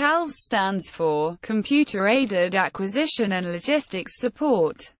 CALS stands for Computer Aided Acquisition and Logistics Support.